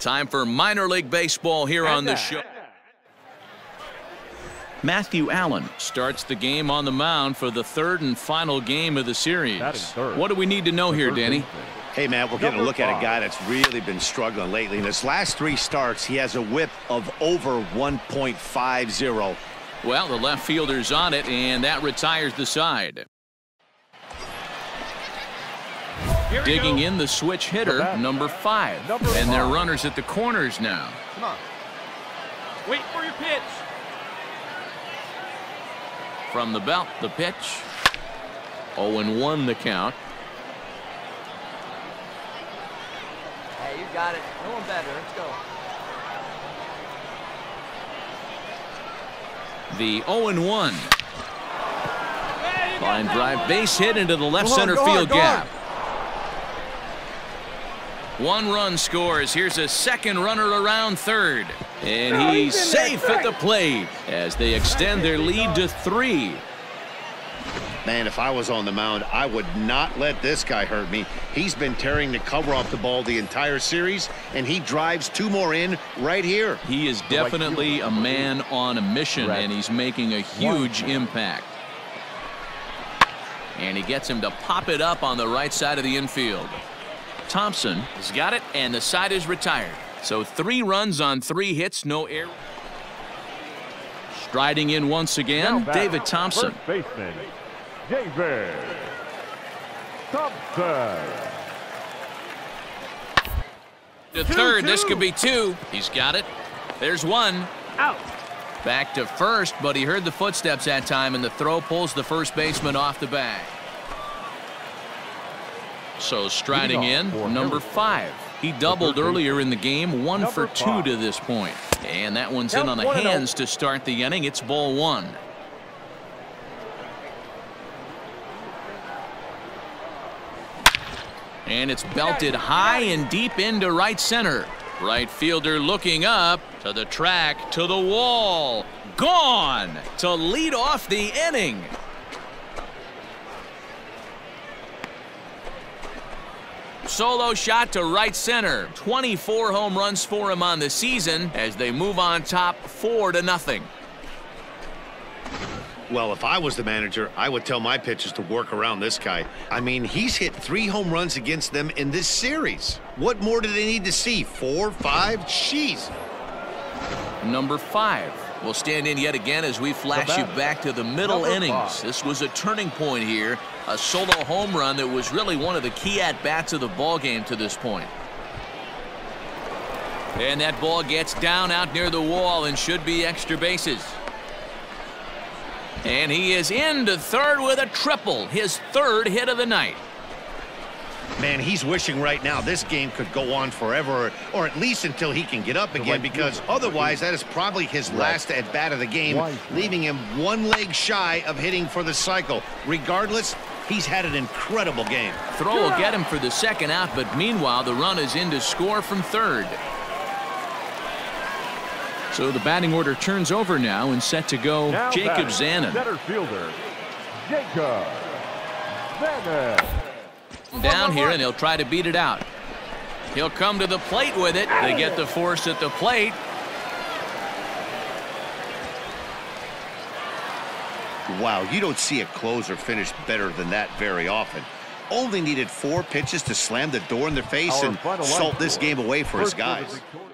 Time for minor league baseball here on the show. Matthew Allen starts the game on the mound for the third and final game of the series. What do we need to know here, Danny? Hey, man, we're getting a look at a guy that's really been struggling lately. In his last three starts, he has a WHIP of over 1.50. Well, the left fielder's on it, and that retires the side. Digging go. in the switch hitter, bat. number five. Number and they're runners at the corners now. Come on. Wait for your pitch. From the belt, the pitch. 0-1 the count. Hey, you got it. No one better. Let's go. The 0-1. Hey, you Line drive base hit into the left on, center go on, field go on. Gap. One run scores. Here's a second runner around third. And he's safe at the plate as they extend their lead to three. Man, if I was on the mound, I would not let this guy hurt me. He's been tearing the cover off the ball the entire series, and he drives two more in right here. He is definitely a man on a mission, and he's making a huge impact. And he gets him to pop it up on the right side of the infield. Thompson has got it, and the side is retired. So three runs on three hits, no error. Striding in once again, David Thompson. First baseman, David Thompson. To third, this could be two. He's got it. There's one. Out. Back to first, but he heard the footsteps that time, and the throw pulls the first baseman off the bag. So striding in, number five. He doubled earlier in the game, one for two to this point. And that one's in on the oh. hands to start the inning. It's ball one. And it's belted high and deep into right center. Right fielder looking up to the track, to the wall. Gone to lead off the inning. Solo shot to right center. 24 home runs for him on the season as they move on top 4 to nothing. Well, if I was the manager, I would tell my pitchers to work around this guy. I mean, he's hit three home runs against them in this series. What more do they need to see? Four, five? Jeez. Number five will stand in yet again as we flash you back to the middle Number innings. five. This was a turning point here. A solo home run that was really one of the key at-bats of the ball game to this point. And that ball gets down out near the wall and should be extra bases. And he is into third with a triple, his third hit of the night. Man, he's wishing right now this game could go on forever, or at least until he can get up again, because otherwise that is probably his last at bat of the game, leaving him one leg shy of hitting for the cycle. Regardless, he's had an incredible game. Throw will get him for the second out, but meanwhile, the run is in to score from third. So the batting order turns over now and set to go Now Jacob batting, Zanin. Center fielder, Jacob Zanin. Down here, and he'll try to beat it out. He'll come to the plate with it. They get the force at the plate. Wow, you don't see a closer finish better than that very often. Only needed four pitches to slam the door in their face Our and salt this game away for his First for the guys. victorious-